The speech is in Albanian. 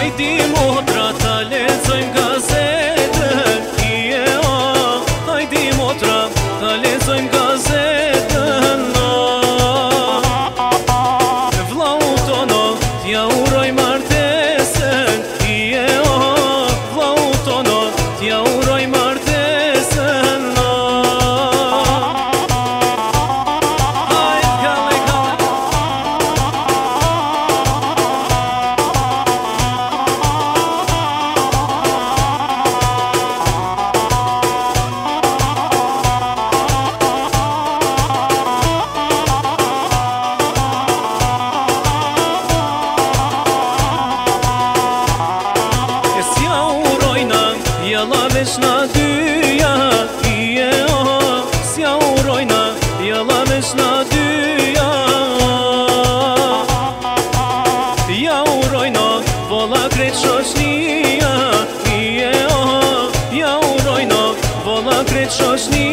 Hajdi motra ta lezojm gazetën Kje o Hajdi motra ta lezojm gazetën Vla u tono tja urojm I love it's dyja you yeah S'ja si auroina e la mes na duya si auroina vola gret sho shnia yeah yeah si auroina vola gret sho shnia